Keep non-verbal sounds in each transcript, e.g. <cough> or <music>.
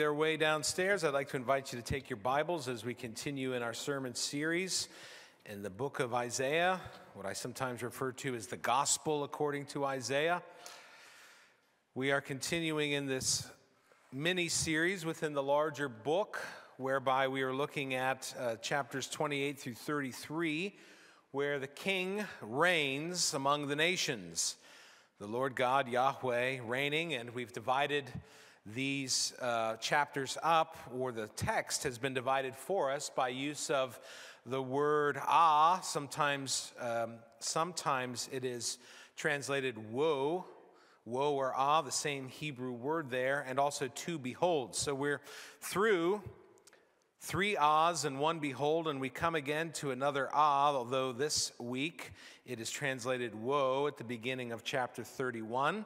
their way downstairs, I'd like to invite you to take your Bibles as we continue in our sermon series in the book of Isaiah, what I sometimes refer to as the Gospel according to Isaiah. We are continuing in this mini series within the larger book, whereby we are looking at uh, chapters 28 through 33, where the king reigns among the nations. The Lord God, Yahweh, reigning, and we've divided these uh, chapters up, or the text has been divided for us by use of the word ah. Sometimes, um, sometimes it is translated woe, woe or ah, the same Hebrew word there, and also to behold. So we're through three ahs and one behold, and we come again to another ah, although this week it is translated woe at the beginning of chapter 31.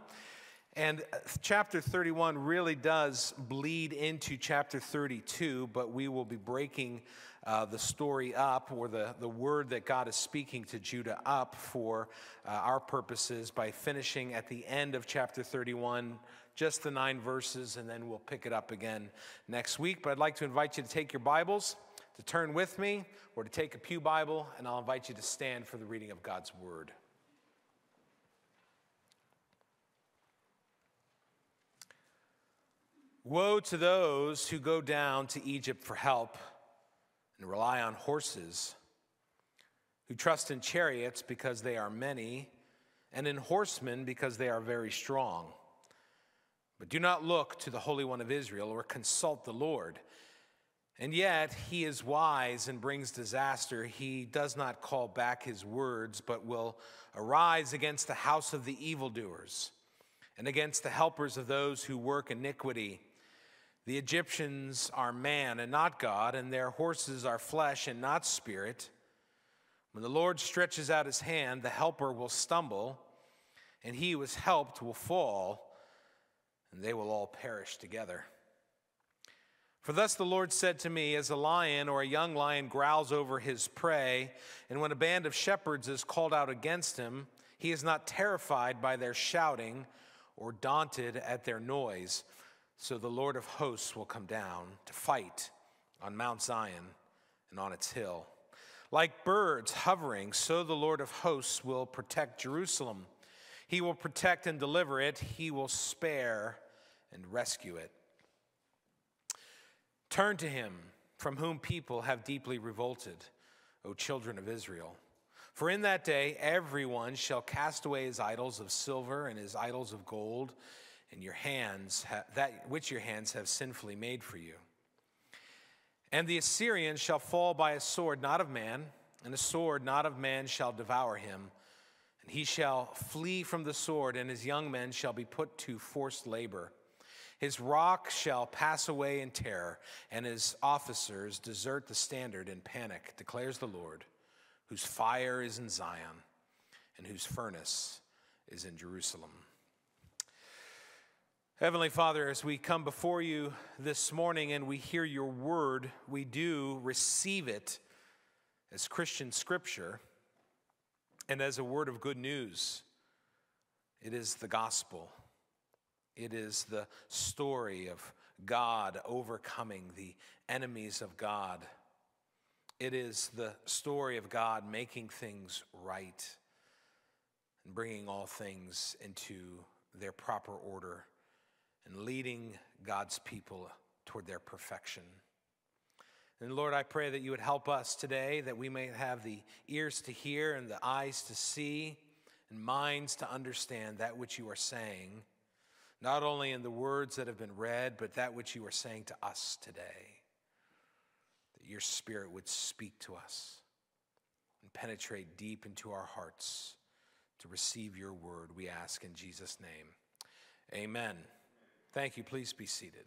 And uh, chapter 31 really does bleed into chapter 32, but we will be breaking uh, the story up or the, the word that God is speaking to Judah up for uh, our purposes by finishing at the end of chapter 31, just the nine verses, and then we'll pick it up again next week. But I'd like to invite you to take your Bibles, to turn with me, or to take a Pew Bible, and I'll invite you to stand for the reading of God's word. Woe to those who go down to Egypt for help and rely on horses, who trust in chariots because they are many, and in horsemen because they are very strong. But do not look to the Holy One of Israel or consult the Lord. And yet he is wise and brings disaster. He does not call back his words, but will arise against the house of the evildoers and against the helpers of those who work iniquity. The Egyptians are man and not God, and their horses are flesh and not spirit. When the Lord stretches out his hand, the helper will stumble, and he who is helped will fall, and they will all perish together. For thus the Lord said to me, As a lion or a young lion growls over his prey, and when a band of shepherds is called out against him, he is not terrified by their shouting or daunted at their noise. So the Lord of hosts will come down to fight on Mount Zion and on its hill. Like birds hovering, so the Lord of hosts will protect Jerusalem. He will protect and deliver it, he will spare and rescue it. Turn to him from whom people have deeply revolted, O children of Israel. For in that day everyone shall cast away his idols of silver and his idols of gold and your hands ha- that which your hands have sinfully made for you. And the Assyrian shall fall by a sword not of man, and a sword not of man shall devour him. And he shall flee from the sword, and his young men shall be put to forced labor. His rock shall pass away in terror, and his officers desert the standard in panic, declares the Lord, whose fire is in Zion, and whose furnace is in Jerusalem. Heavenly Father, as we come before you this morning and we hear your word, we do receive it as Christian scripture and as a word of good news. It is the gospel, it is the story of God overcoming the enemies of God. It is the story of God making things right and bringing all things into their proper order and leading God's people toward their perfection. And Lord, I pray that you would help us today, that we may have the ears to hear and the eyes to see and minds to understand that which you are saying, not only in the words that have been read, but that which you are saying to us today. That your spirit would speak to us and penetrate deep into our hearts to receive your word, we ask in Jesus' name. Amen. Thank you. Please be seated.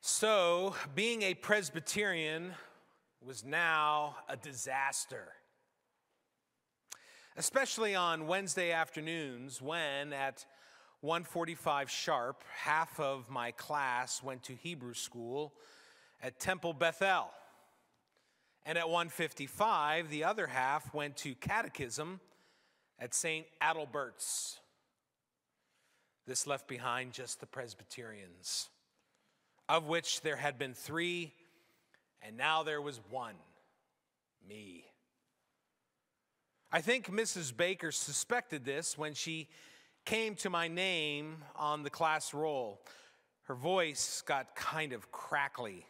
So, being a Presbyterian was now a disaster. Especially on Wednesday afternoons when at 1:45 sharp half of my class went to Hebrew school at Temple Bethel. And at 155, the other half went to catechism at St. Adalbert's. This left behind just the Presbyterians, of which there had been three, and now there was one me. I think Mrs. Baker suspected this when she came to my name on the class roll. Her voice got kind of crackly,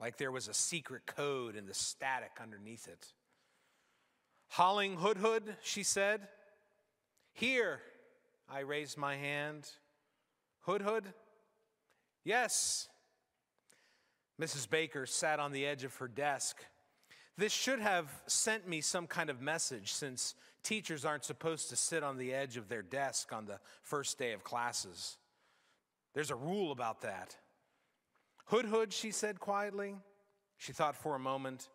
like there was a secret code in the static underneath it. Holling Hoodhood, she said. Here, I raised my hand. Hoodhood? Yes. Mrs. Baker sat on the edge of her desk. This should have sent me some kind of message since teachers aren't supposed to sit on the edge of their desk on the first day of classes. There's a rule about that. Hoodhood, she said quietly. She thought for a moment.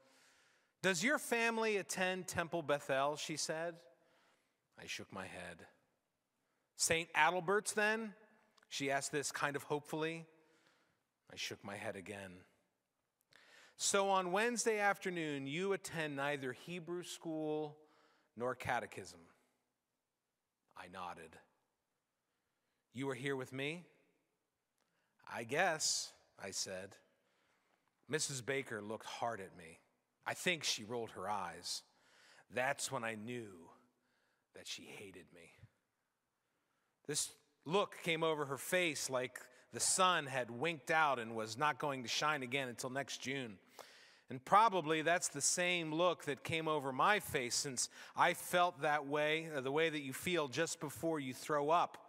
Does your family attend Temple Bethel? She said. I shook my head. St. Adalbert's, then? She asked this kind of hopefully. I shook my head again. So on Wednesday afternoon, you attend neither Hebrew school nor catechism. I nodded. You are here with me? I guess, I said. Mrs. Baker looked hard at me. I think she rolled her eyes. That's when I knew that she hated me. This look came over her face like the sun had winked out and was not going to shine again until next June. And probably that's the same look that came over my face since I felt that way, uh, the way that you feel just before you throw up,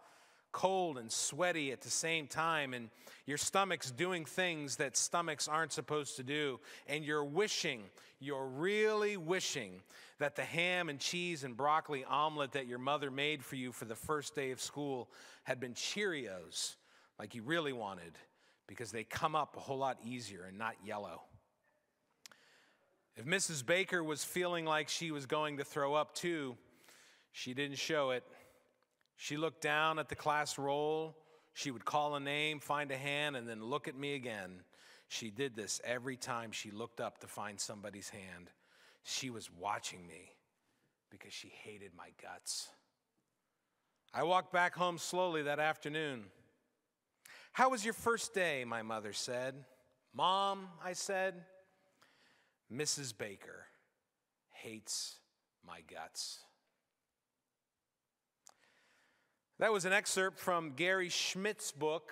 cold and sweaty at the same time, and your stomach's doing things that stomachs aren't supposed to do, and you're wishing, you're really wishing that the ham and cheese and broccoli omelet that your mother made for you for the first day of school had been Cheerios, like you really wanted, because they come up a whole lot easier and not yellow. If Mrs. Baker was feeling like she was going to throw up too, she didn't show it. She looked down at the class roll. She would call a name, find a hand, and then look at me again. She did this every time she looked up to find somebody's hand. She was watching me because she hated my guts. I walked back home slowly that afternoon. How was your first day? My mother said. Mom, I said. Mrs. Baker hates my guts. That was an excerpt from Gary Schmidt's book,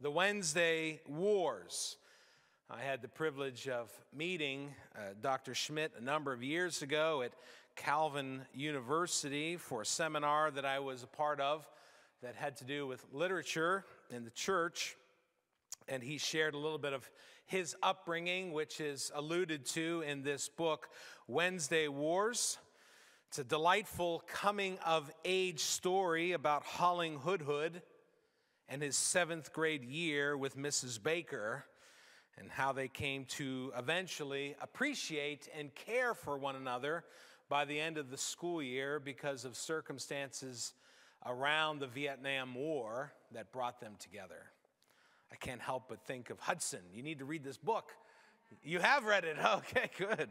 The Wednesday Wars. I had the privilege of meeting uh, Dr. Schmidt a number of years ago at Calvin University for a seminar that I was a part of that had to do with literature in the church. And he shared a little bit of his upbringing, which is alluded to in this book, Wednesday Wars. It's a delightful coming of age story about Holling Hoodhood and his seventh grade year with Mrs. Baker and how they came to eventually appreciate and care for one another by the end of the school year because of circumstances around the Vietnam War that brought them together. I can't help but think of Hudson. You need to read this book. You have read it. <laughs> Okay, good.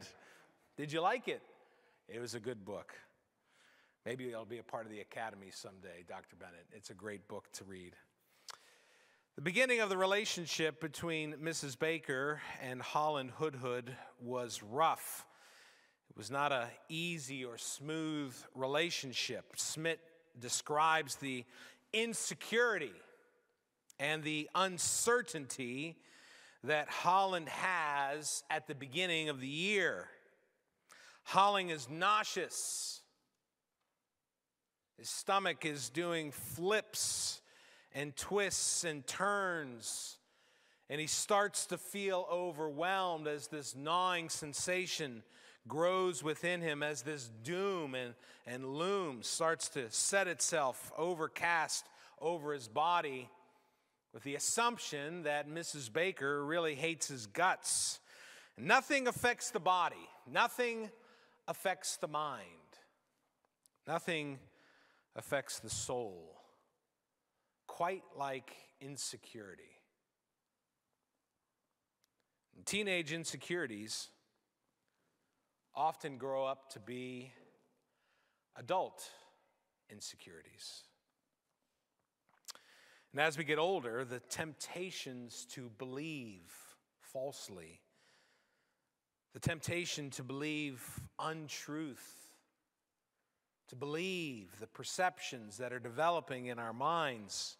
Did you like it? It was a good book. Maybe it'll be a part of the academy someday, Dr. Bennett. It's a great book to read. The beginning of the relationship between Mrs. Baker and Holling Hoodhood was rough. It was not an easy or smooth relationship. Schmidt describes the insecurity and the uncertainty that Holling has at the beginning of the year. Holling is nauseous. His stomach is doing flips and twists and turns. And he starts to feel overwhelmed as this gnawing sensation grows within him, as this doom and, and loom starts to set itself overcast over his body with the assumption that Mrs. Baker really hates his guts. Nothing affects the body, nothing affects the mind, nothing affects the soul, quite like insecurity. Teenage insecurities often grow up to be adult insecurities. And as we get older, the temptations to believe falsely, the temptation to believe untruth, to believe the perceptions that are developing in our minds,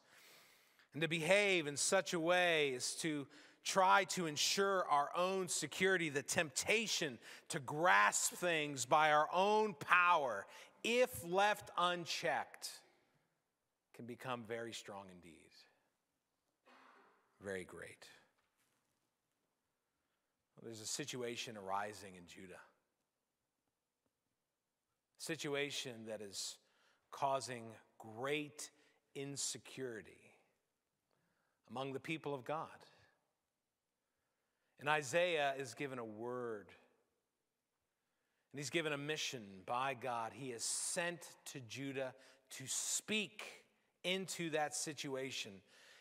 and to behave in such a way as to try to ensure our own security, the temptation to grasp things by our own power, if left unchecked, can become very strong indeed. Very great. There's a situation arising in Judah. Situation that is causing great insecurity among the people of God. And Isaiah is given a word. And he's given a mission by God. He is sent to Judah to speak into that situation.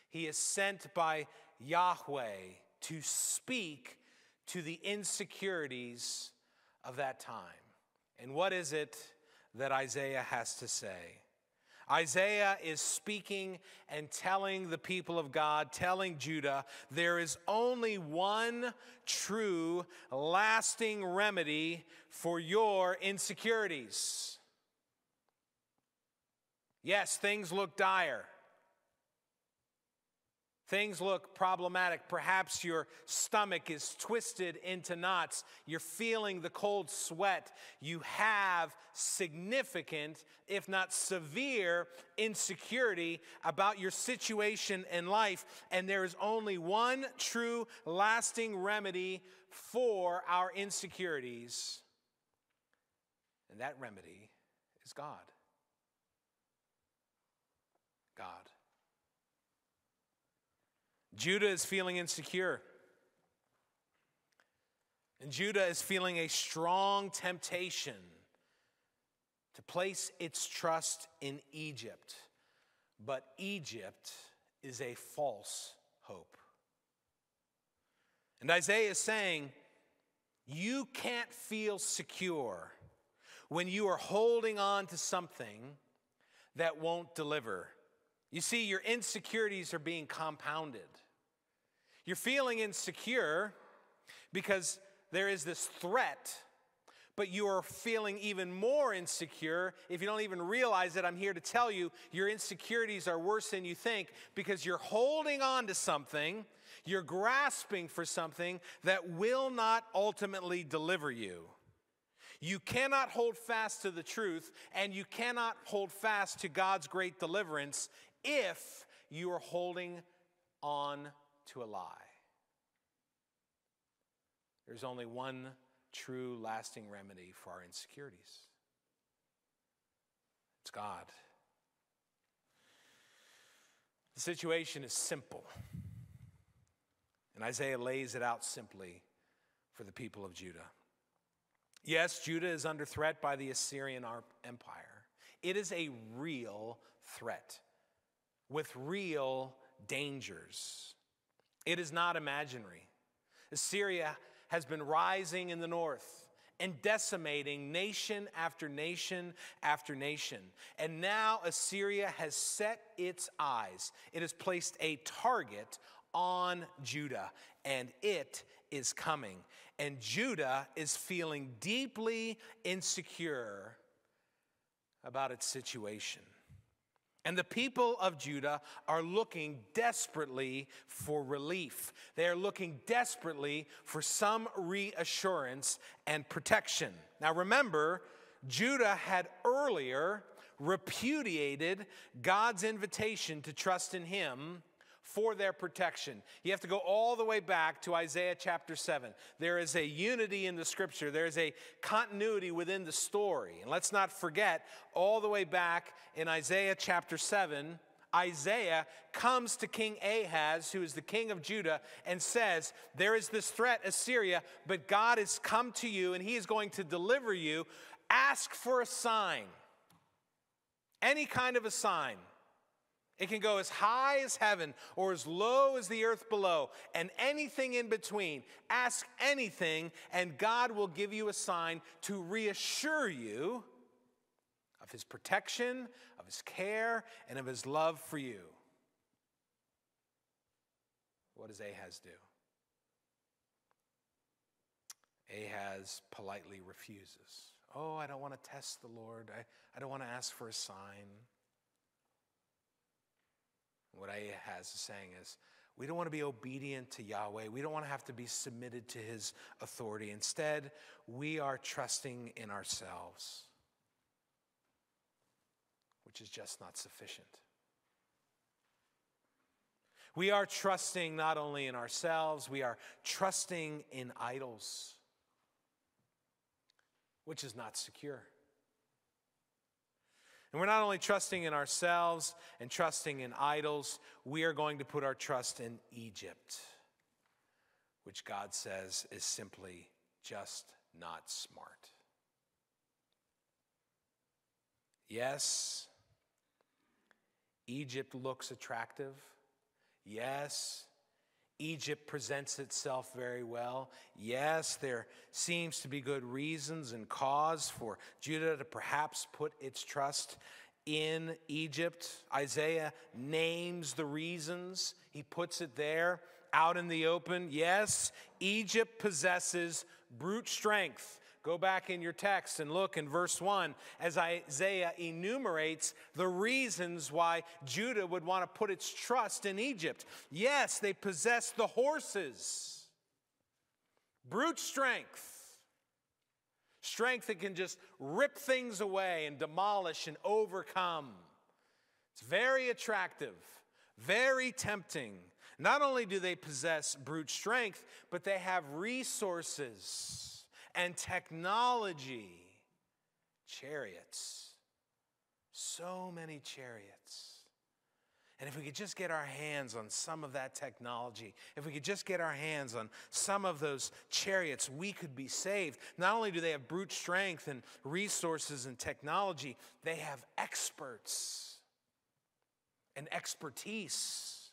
He is sent by Yahweh to speak to the insecurities of that time. And what is it that Isaiah has to say? Isaiah is speaking and telling the people of God, telling Judah, there is only one true, lasting remedy for your insecurities. Yes, things look dire. Things look problematic. Perhaps your stomach is twisted into knots. You're feeling the cold sweat. You have significant, if not severe, insecurity about your situation in life. And there is only one true, lasting remedy for our insecurities. And that remedy is God. God. Judah is feeling insecure. And Judah is feeling a strong temptation to place its trust in Egypt. But Egypt is a false hope. And Isaiah is saying, you can't feel secure when you are holding on to something that won't deliver. You see, your insecurities are being compounded. You're feeling insecure because there is this threat, but you are feeling even more insecure. If you don't even realize it, I'm here to tell you your insecurities are worse than you think because you're holding on to something, you're grasping for something that will not ultimately deliver you. You cannot hold fast to the truth, and you cannot hold fast to God's great deliverance if you are holding on to a lie. There's only one true, lasting remedy for our insecurities it's God. The situation is simple, and Isaiah lays it out simply for the people of Judah. Yes, Judah is under threat by the Assyrian Empire. It is a real threat with real dangers. It is not imaginary. Assyria has been rising in the north and decimating nation after nation after nation. And now Assyria has set its eyes, it has placed a target on Judah, and it is coming. And Judah is feeling deeply insecure about its situation. And the people of Judah are looking desperately for relief. They are looking desperately for some reassurance and protection. Now remember, Judah had earlier repudiated God's invitation to trust in him for their protection. You have to go all the way back to Isaiah chapter 7. There is a unity in the scripture, there is a continuity within the story. And let's not forget, all the way back in Isaiah chapter 7, Isaiah comes to King Ahaz, who is the king of Judah, and says, There is this threat, Assyria, but God has come to you and he is going to deliver you. Ask for a sign, any kind of a sign. It can go as high as heaven or as low as the earth below, and anything in between. Ask anything, and God will give you a sign to reassure you of his protection, of his care, and of his love for you. What does Ahaz do? Ahaz politely refuses. Oh, I don't want to test the Lord. I, I don't want to ask for a sign. What Ahaz is saying is, we don't want to be obedient to Yahweh. We don't want to have to be submitted to his authority. Instead, we are trusting in ourselves, which is just not sufficient. We are trusting not only in ourselves, we are trusting in idols, which is not secure. And we're not only trusting in ourselves and trusting in idols, we are going to put our trust in Egypt, which God says is simply just not smart. Yes, Egypt looks attractive. Yes, Egypt presents itself very well. Yes, there seems to be good reasons and cause for Judah to perhaps put its trust in Egypt. Isaiah names the reasons, he puts it there out in the open. Yes, Egypt possesses brute strength. Go back in your text and look in verse 1 as Isaiah enumerates the reasons why Judah would want to put its trust in Egypt. Yes, they possess the horses, brute strength. Strength that can just rip things away and demolish and overcome. It's very attractive, very tempting. Not only do they possess brute strength, but they have resources and technology. Chariots. So many chariots. And if we could just get our hands on some of that technology, if we could just get our hands on some of those chariots, we could be saved. Not only do they have brute strength and resources and technology, they have experts and expertise.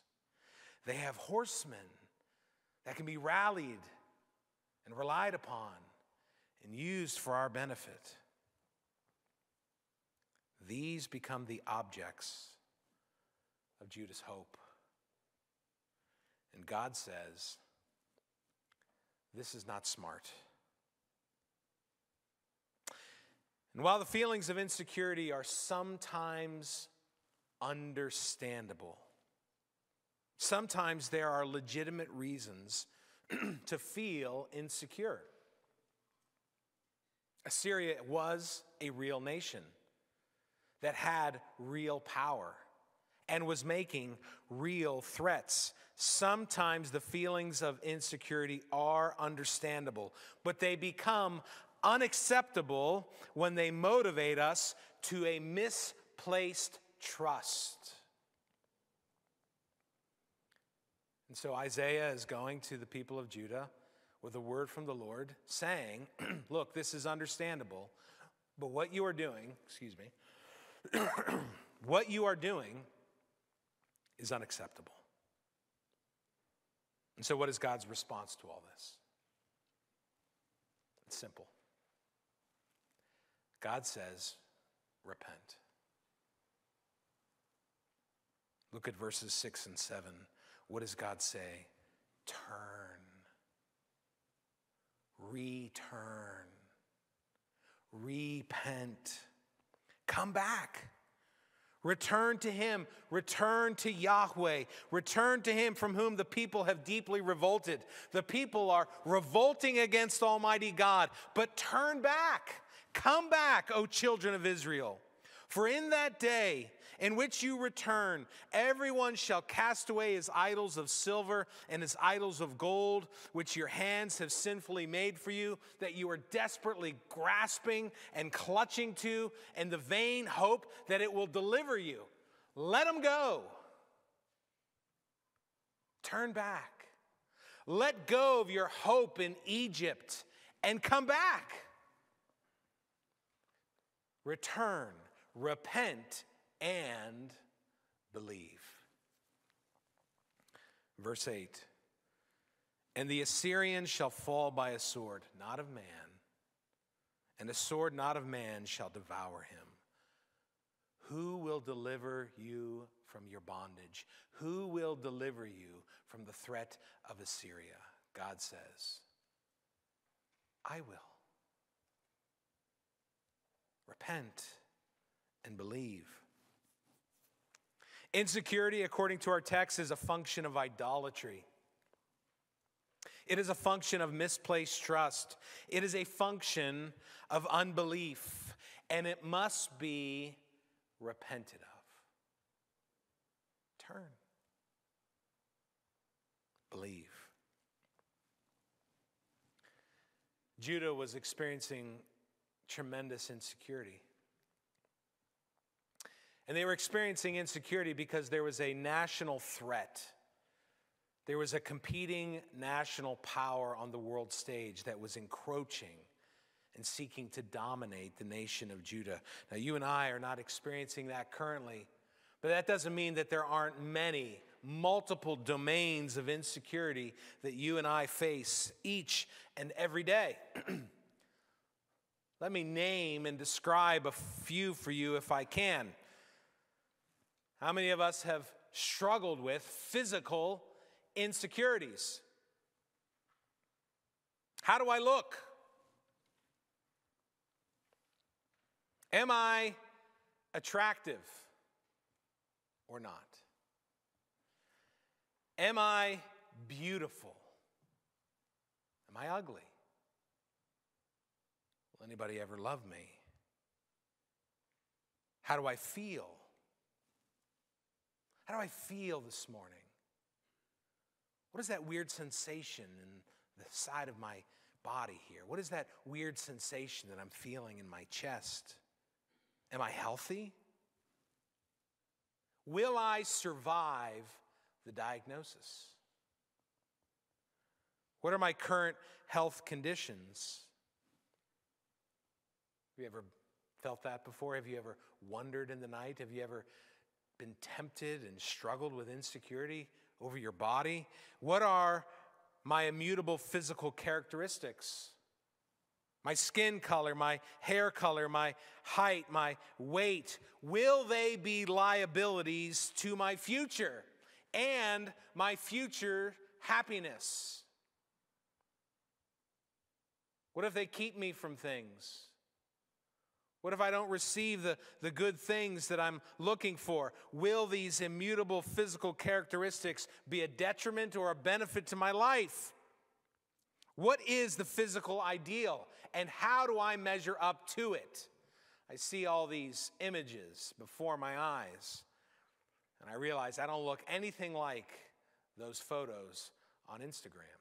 They have horsemen that can be rallied and relied upon and used for our benefit. These become the objects of Judah's hope. And God says, This is not smart. And while the feelings of insecurity are sometimes understandable, sometimes there are legitimate reasons <clears throat> to feel insecure. Assyria was a real nation that had real power and was making real threats. Sometimes the feelings of insecurity are understandable, but they become unacceptable when they motivate us to a misplaced trust. And so Isaiah is going to the people of Judah with a word from the Lord saying, <clears throat> Look, this is understandable, but what you are doing, excuse me, <clears throat> what you are doing is unacceptable. And so, what is God's response to all this? It's simple. God says, repent. Look at verses 6 and 7. What does God say? Turn return, repent, come back. Return to Him. Return to Yahweh. Return to Him from whom the people have deeply revolted. The people are revolting against Almighty God, but turn back. Come back, O children of Israel. For in that day, in which you return, everyone shall cast away his idols of silver and his idols of gold, which your hands have sinfully made for you, that you are desperately grasping and clutching to, in the vain hope that it will deliver you. Let them go. Turn back. Let go of your hope in Egypt and come back. Return, repent, and believe. Verse 8 And the Assyrian shall fall by a sword, not of man, and a sword not of man shall devour him. Who will deliver you from your bondage? Who will deliver you from the threat of Assyria? God says, I will. Repent and believe. Insecurity, according to our text, is a function of idolatry. It is a function of misplaced trust. It is a function of unbelief, and it must be repented of. Turn. Believe. Judah was experiencing tremendous insecurity. And they were experiencing insecurity because there was a national threat. There was a competing national power on the world stage that was encroaching and seeking to dominate the nation of Judah. Now, you and I are not experiencing that currently, but that doesn't mean that there aren't many, multiple domains of insecurity that you and I face each and every day. <clears throat> Let me name and describe a few for you if I can. How many of us have struggled with physical insecurities? How do I look? Am I attractive or not? Am I beautiful? Am I ugly? Will anybody ever love me? How do I feel? How do I feel this morning? What is that weird sensation in the side of my body here? What is that weird sensation that I'm feeling in my chest? Am I healthy? Will I survive the diagnosis? What are my current health conditions? Have you ever felt that before? Have you ever wondered in the night? Have you ever been tempted and struggled with insecurity over your body? What are my immutable physical characteristics? My skin color, my hair color, my height, my weight, will they be liabilities to my future and my future happiness? What if they keep me from things? What if I don't receive the, the good things that I'm looking for? Will these immutable physical characteristics be a detriment or a benefit to my life? What is the physical ideal and how do I measure up to it? I see all these images before my eyes and I realize I don't look anything like those photos on Instagram.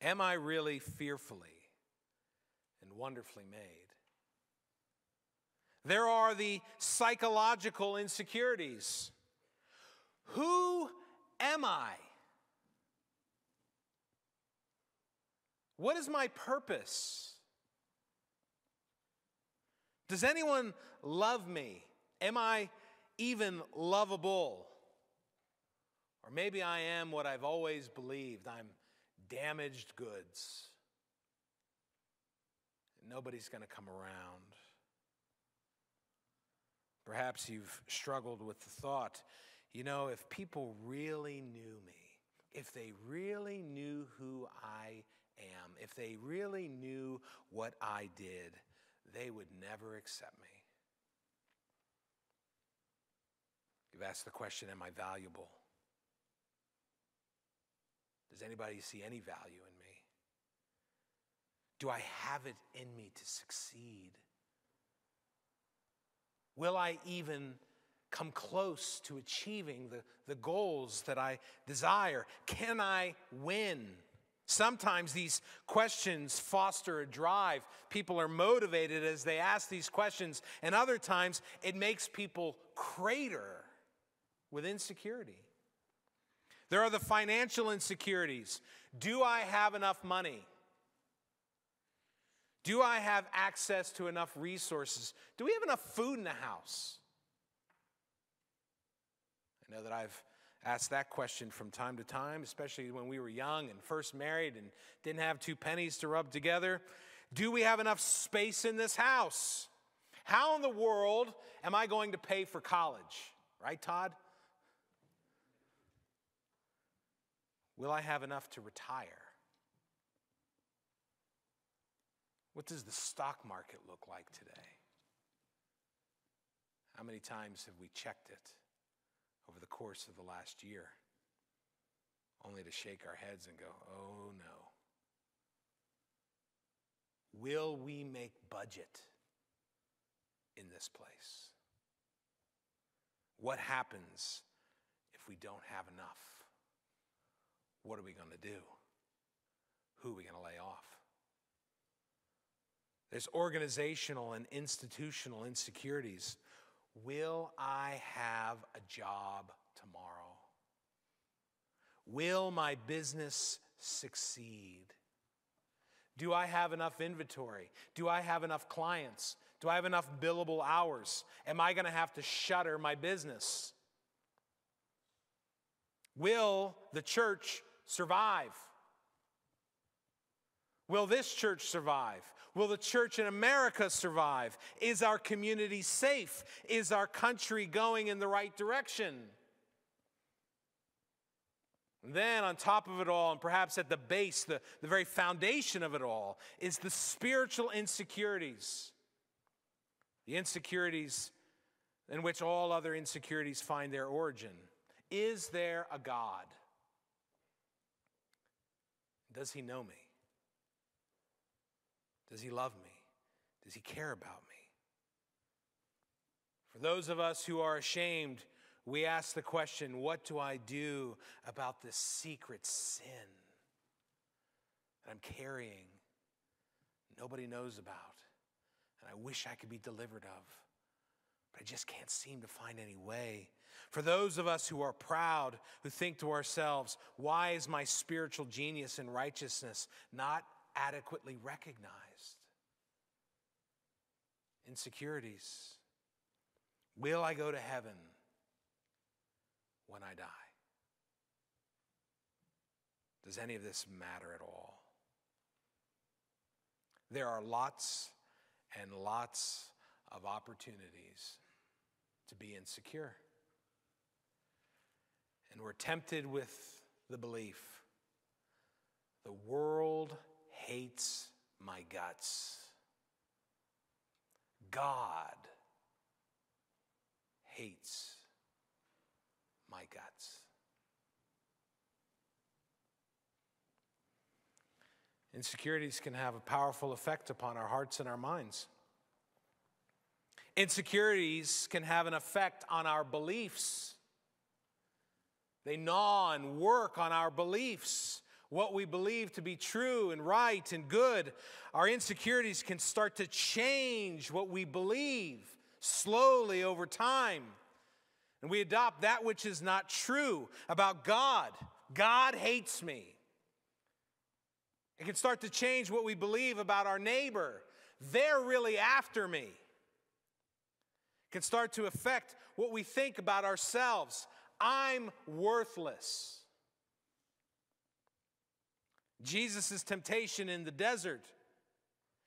Am I really fearfully and wonderfully made. There are the psychological insecurities. Who am I? What is my purpose? Does anyone love me? Am I even lovable? Or maybe I am what I've always believed I'm damaged goods nobody's going to come around. Perhaps you've struggled with the thought, you know, if people really knew me, if they really knew who I am, if they really knew what I did, they would never accept me. You've asked the question Am I valuable? Does anybody see any value in me? Do I have it in me to succeed? Will I even come close to achieving the, the goals that I desire? Can I win? Sometimes these questions foster a drive. People are motivated as they ask these questions, and other times it makes people crater with insecurity. There are the financial insecurities. Do I have enough money? Do I have access to enough resources? Do we have enough food in the house? I know that I've asked that question from time to time, especially when we were young and first married and didn't have two pennies to rub together. Do we have enough space in this house? How in the world am I going to pay for college? Right, Todd? Will I have enough to retire? What does the stock market look like today? How many times have we checked it over the course of the last year? Only to shake our heads and go, oh no. Will we make budget in this place? What happens if we don't have enough? What are we going to do? Who are we going to lay off? There's organizational and institutional insecurities. Will I have a job tomorrow? Will my business succeed? Do I have enough inventory? Do I have enough clients? Do I have enough billable hours? Am I going to have to shutter my business? Will the church survive? Will this church survive? Will the church in America survive? Is our community safe? Is our country going in the right direction? And then, on top of it all, and perhaps at the base, the, the very foundation of it all, is the spiritual insecurities. The insecurities in which all other insecurities find their origin. Is there a God? Does he know me? Does he love me? Does he care about me? For those of us who are ashamed, we ask the question what do I do about this secret sin that I'm carrying, nobody knows about, and I wish I could be delivered of, but I just can't seem to find any way? For those of us who are proud, who think to ourselves, why is my spiritual genius and righteousness not adequately recognized? Insecurities. Will I go to heaven when I die? Does any of this matter at all? There are lots and lots of opportunities to be insecure. And we're tempted with the belief the world hates my guts. God hates my guts. Insecurities can have a powerful effect upon our hearts and our minds. Insecurities can have an effect on our beliefs. They gnaw and work on our beliefs what we believe to be true and right and good, our insecurities can start to change what we believe slowly over time. And we adopt that which is not true about God. God hates me. It can start to change what we believe about our neighbor. They're really after me. It can start to affect what we think about ourselves. I'm worthless. Jesus' temptation in the desert,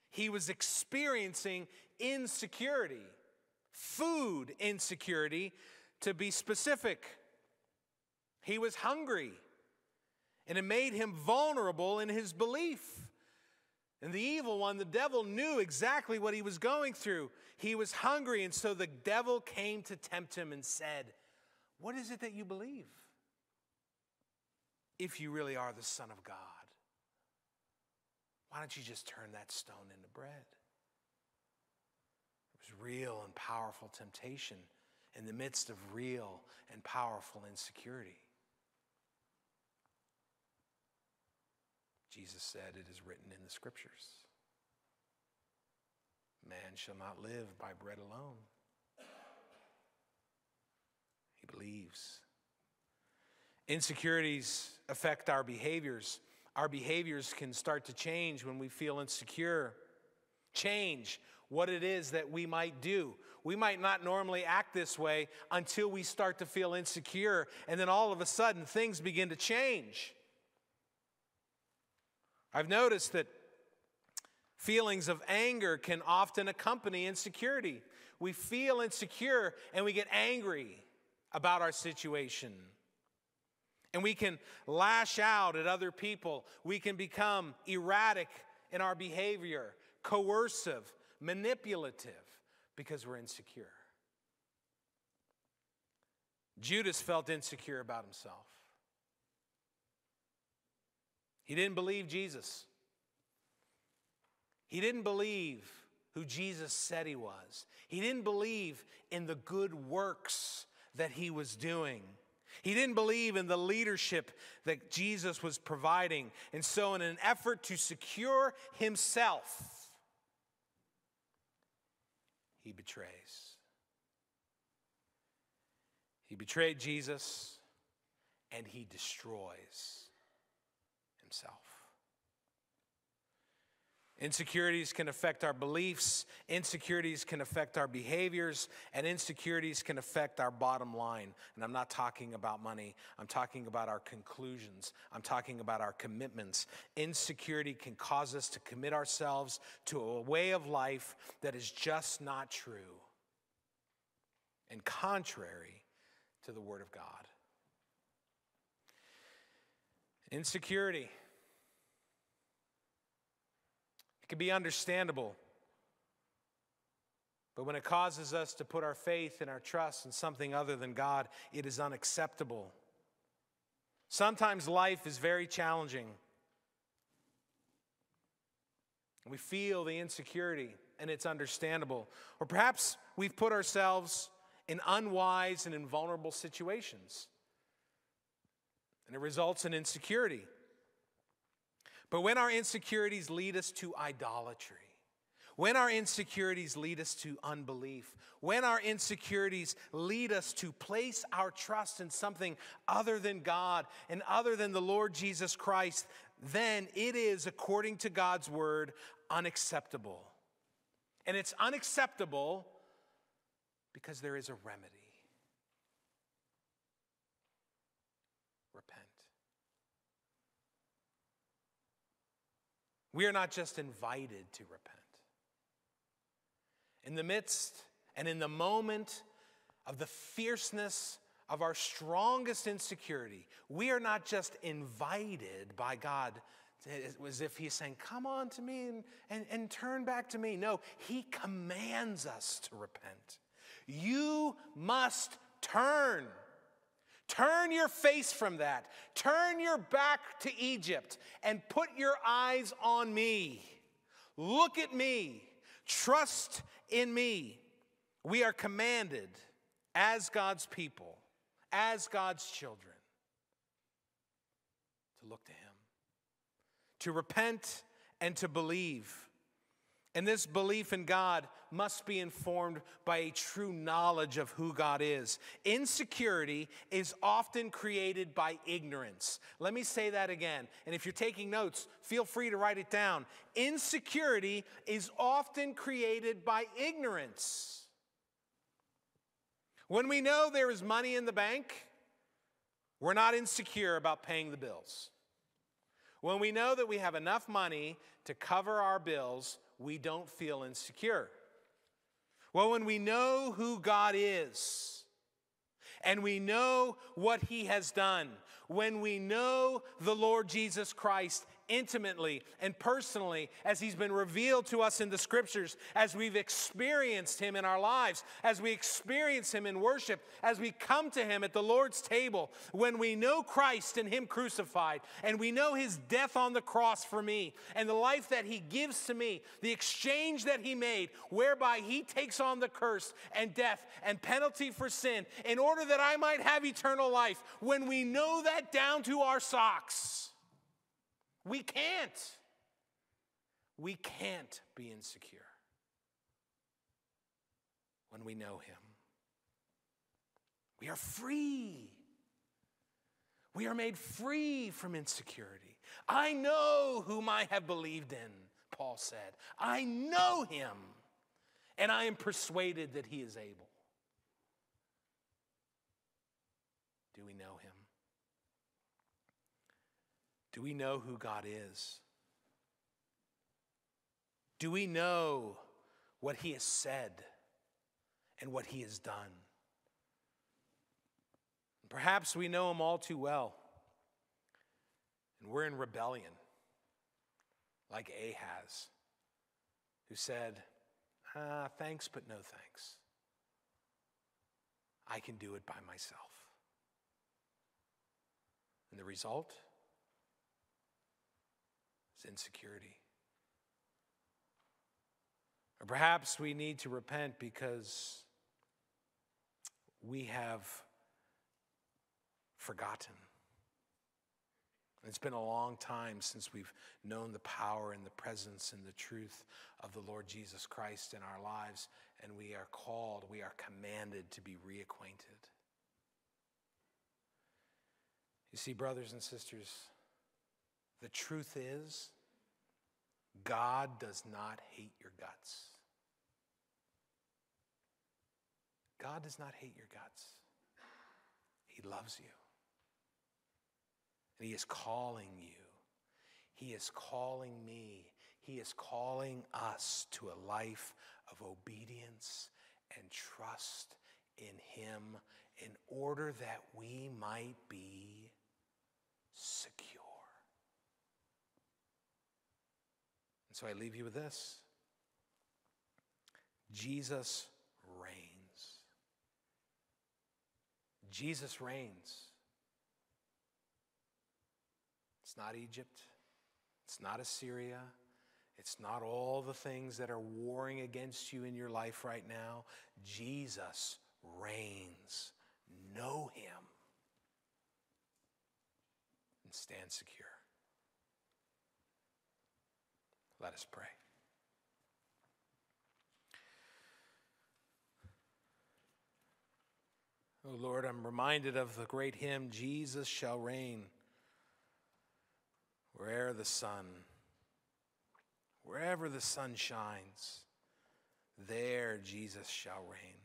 he was experiencing insecurity, food insecurity, to be specific. He was hungry, and it made him vulnerable in his belief. And the evil one, the devil, knew exactly what he was going through. He was hungry, and so the devil came to tempt him and said, What is it that you believe? If you really are the Son of God. Why don't you just turn that stone into bread? It was real and powerful temptation in the midst of real and powerful insecurity. Jesus said, It is written in the scriptures Man shall not live by bread alone. He believes. Insecurities affect our behaviors our behaviors can start to change when we feel insecure. Change what it is that we might do. We might not normally act this way until we start to feel insecure, and then all of a sudden things begin to change. I've noticed that feelings of anger can often accompany insecurity. We feel insecure and we get angry about our situation. And we can lash out at other people. We can become erratic in our behavior, coercive, manipulative, because we're insecure. Judas felt insecure about himself. He didn't believe Jesus. He didn't believe who Jesus said he was. He didn't believe in the good works that he was doing. He didn't believe in the leadership that Jesus was providing. And so, in an effort to secure himself, he betrays. He betrayed Jesus and he destroys himself. Insecurities can affect our beliefs, insecurities can affect our behaviors, and insecurities can affect our bottom line. And I'm not talking about money, I'm talking about our conclusions, I'm talking about our commitments. Insecurity can cause us to commit ourselves to a way of life that is just not true and contrary to the Word of God. Insecurity it can be understandable. But when it causes us to put our faith and our trust in something other than God, it is unacceptable. Sometimes life is very challenging. We feel the insecurity, and it's understandable. Or perhaps we've put ourselves in unwise and invulnerable situations, and it results in insecurity. But when our insecurities lead us to idolatry, when our insecurities lead us to unbelief, when our insecurities lead us to place our trust in something other than God and other than the Lord Jesus Christ, then it is, according to God's word, unacceptable. And it's unacceptable because there is a remedy. We are not just invited to repent. In the midst and in the moment of the fierceness of our strongest insecurity, we are not just invited by God as if He's saying, Come on to me and, and, and turn back to me. No, He commands us to repent. You must turn. Turn your face from that. Turn your back to Egypt and put your eyes on me. Look at me. Trust in me. We are commanded as God's people, as God's children, to look to Him, to repent and to believe. And this belief in God must be informed by a true knowledge of who God is. Insecurity is often created by ignorance. Let me say that again. And if you're taking notes, feel free to write it down. Insecurity is often created by ignorance. When we know there is money in the bank, we're not insecure about paying the bills. When we know that we have enough money to cover our bills, we don't feel insecure. Well, when we know who God is and we know what He has done, when we know the Lord Jesus Christ intimately and personally as He's been revealed to us in the scriptures, as we've experienced Him in our lives, as we experience Him in worship, as we come to Him at the Lord's table, when we know Christ and Him crucified, and we know His death on the cross for me, and the life that He gives to me, the exchange that He made, whereby He takes on the curse and death and penalty for sin in order that I might have eternal life, when we know that down to our socks we can't. We can't be insecure when we know Him. We are free. We are made free from insecurity. I know whom I have believed in, Paul said. I know Him. and I am persuaded that he is able. Do we know him? Do we know who God is? Do we know what he has said and what he has done? Perhaps we know him all too well, and we're in rebellion, like Ahaz, who said, ah, Thanks, but no thanks. I can do it by myself. And the result insecurity. Or perhaps we need to repent because we have forgotten. It's been a long time since we've known the power and the presence and the truth of the Lord Jesus Christ in our lives, and we are called, we are commanded to be reacquainted. You see, brothers and sisters, the truth is, God does not hate your guts. God does not hate your guts. He loves you. And He is calling you. He is calling me. He is calling us to a life of obedience and trust in Him in order that we might be secure. And so I leave you with this Jesus reigns. Jesus reigns. It's not Egypt. It's not Assyria. It's not all the things that are warring against you in your life right now. Jesus reigns. Know him and stand secure. Let us pray. Oh Lord, I'm reminded of the great hymn, Jesus shall reign where'er the sun, wherever the sun shines, there Jesus shall reign.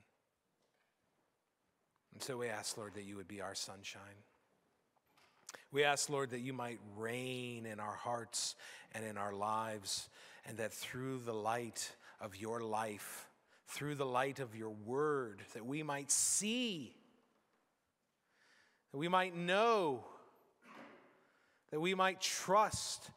And so we ask, Lord, that you would be our sunshine. We ask, Lord, that you might reign in our hearts and in our lives, and that through the light of your life, through the light of your word, that we might see, that we might know that we might trust.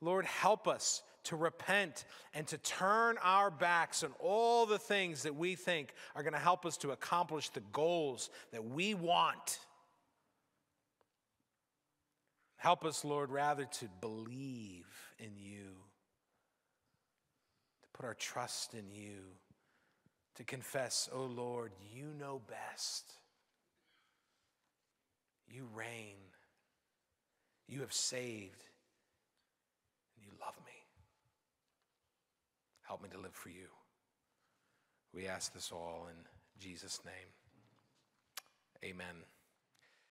Lord, help us to repent and to turn our backs on all the things that we think are going to help us to accomplish the goals that we want. Help us, Lord, rather to believe in you, to put our trust in you, to confess, oh Lord, you know best. You reign. You have saved, and you love me. Help me to live for you. We ask this all in Jesus' name. Amen.